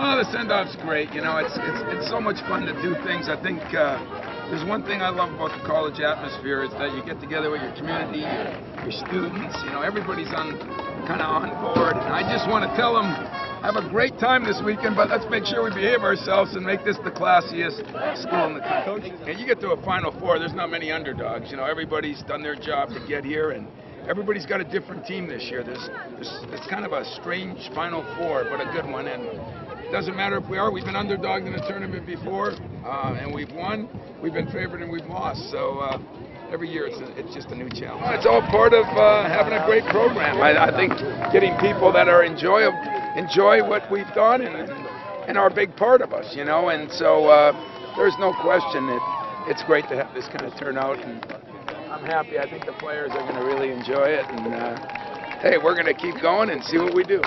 Oh, the send-off's great. You know, it's it's it's so much fun to do things. I think uh, there's one thing I love about the college atmosphere is that you get together with your community, your, your students. You know, everybody's on kind of on board. And I just want to tell them, have a great time this weekend, but let's make sure we behave ourselves and make this the classiest school in the country. And you get to a Final Four, there's not many underdogs. You know, everybody's done their job to get here, and everybody's got a different team this year. There's, there's it's kind of a strange Final Four, but a good one. And doesn't matter if we are. We've been underdogged in a tournament before, uh, and we've won. We've been favored and we've lost. So. Uh, every year it's, a, it's just a new challenge. It's all part of uh, having a great program. I, I think getting people that are enjoy enjoy what we've done and, and are a big part of us, you know. And so uh, there's no question that it's great to have this kind of turnout, and I'm happy. I think the players are going to really enjoy it, and uh, hey, we're going to keep going and see what we do.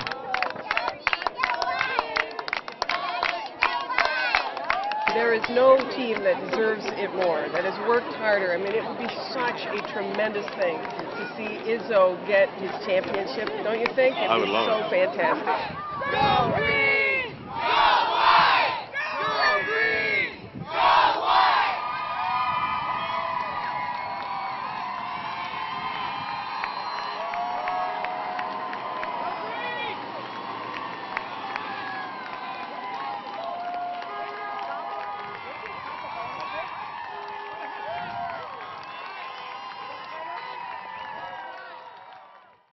There is no team that deserves it more, that has worked harder. I mean, it would be such a tremendous thing to see Izzo get his championship, don't you think? It'd I would be love so it. fantastic. Go,